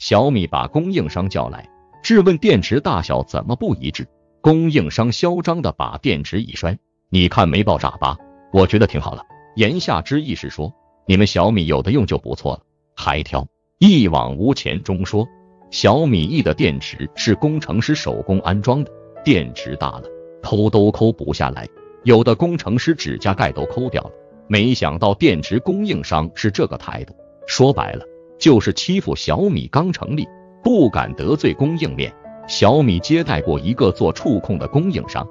小米把供应商叫来，质问电池大小怎么不一致。供应商嚣张的把电池一摔，你看没爆炸吧？我觉得挺好了。言下之意是说，你们小米有的用就不错了，还挑。一往无前中说，小米 E 的电池是工程师手工安装的，电池大了，抠都抠不下来，有的工程师指甲盖都抠掉了。没想到电池供应商是这个态度，说白了。就是欺负小米刚成立，不敢得罪供应链。小米接待过一个做触控的供应商，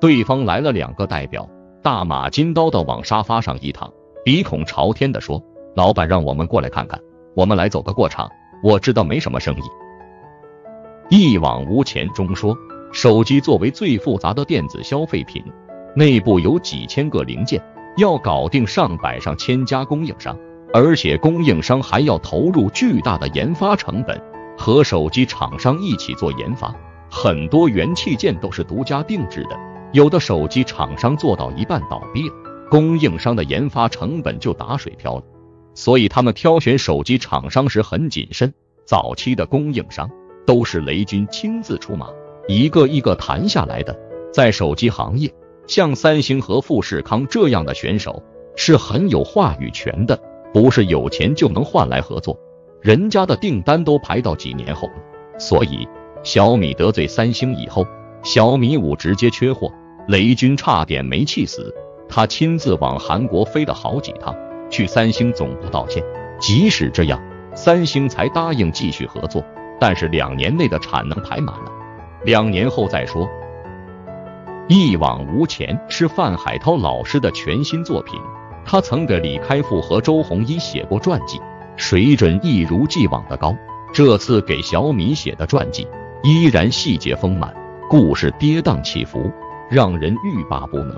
对方来了两个代表，大马金刀的往沙发上一躺，鼻孔朝天的说：“老板让我们过来看看，我们来走个过场。我知道没什么生意。”一往无前中说，手机作为最复杂的电子消费品，内部有几千个零件，要搞定上百上千家供应商。而且供应商还要投入巨大的研发成本，和手机厂商一起做研发，很多元器件都是独家定制的，有的手机厂商做到一半倒闭了，供应商的研发成本就打水漂了。所以他们挑选手机厂商时很谨慎，早期的供应商都是雷军亲自出马，一个一个谈下来的。在手机行业，像三星和富士康这样的选手是很有话语权的。不是有钱就能换来合作，人家的订单都排到几年后了。所以小米得罪三星以后，小米五直接缺货，雷军差点没气死。他亲自往韩国飞了好几趟，去三星总部道歉。即使这样，三星才答应继续合作，但是两年内的产能排满了，两年后再说。一往无前是范海涛老师的全新作品。他曾给李开复和周鸿祎写过传记，水准一如既往的高。这次给小米写的传记依然细节丰满，故事跌宕起伏，让人欲罢不能。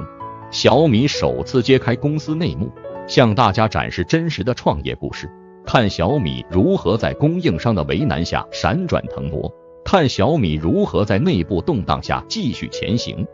小米首次揭开公司内幕，向大家展示真实的创业故事，看小米如何在供应商的为难下闪转腾挪，看小米如何在内部动荡下继续前行。